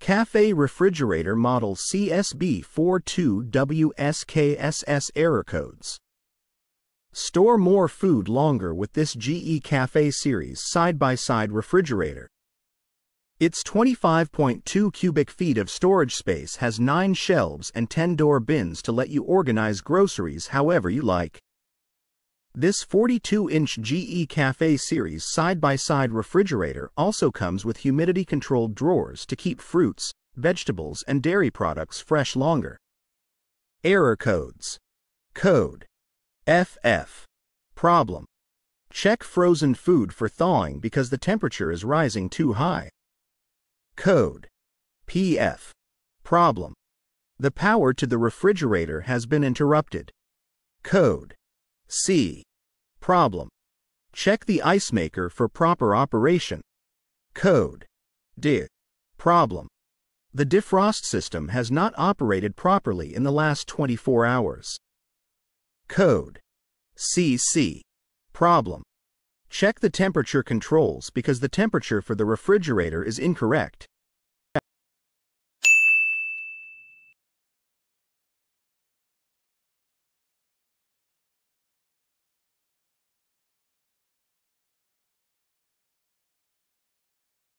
Cafe Refrigerator Model CSB42WSKSS Error Codes. Store more food longer with this GE Cafe Series side-by-side refrigerator. Its 25.2 cubic feet of storage space has 9 shelves and 10 door bins to let you organize groceries however you like. This 42-inch GE Cafe Series side-by-side refrigerator also comes with humidity-controlled drawers to keep fruits, vegetables, and dairy products fresh longer. Error codes. Code. FF. Problem. Check frozen food for thawing because the temperature is rising too high. Code PF Problem The power to the refrigerator has been interrupted. Code C. Problem. Check the ice maker for proper operation. Code. D. Problem. The defrost system has not operated properly in the last 24 hours. Code. CC Problem. Check the temperature controls because the temperature for the refrigerator is incorrect.